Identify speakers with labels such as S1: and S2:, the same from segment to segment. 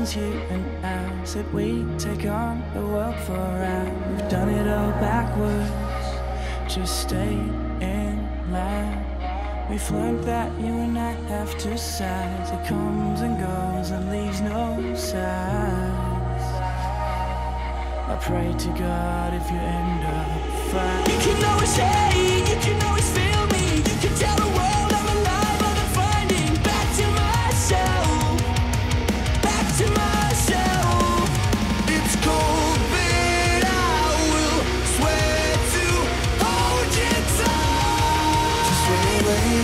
S1: lessons here and now Said we take on the world for us, We've done it all backwards Just stay in line. We've learned that you and I have two sides. It comes and goes and leaves no signs I pray to God if you end up fine. You can always say, you can always feel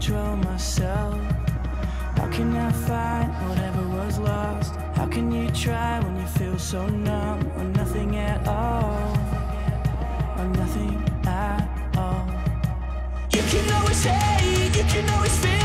S1: control myself. How can I find whatever was lost? How can you try when you feel so numb or nothing at all? Or nothing at all. You can always hate, you can always feel.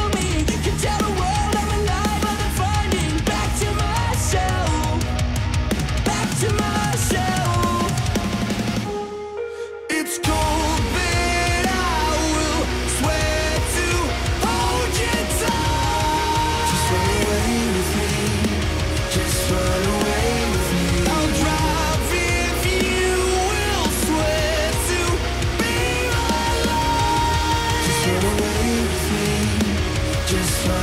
S1: just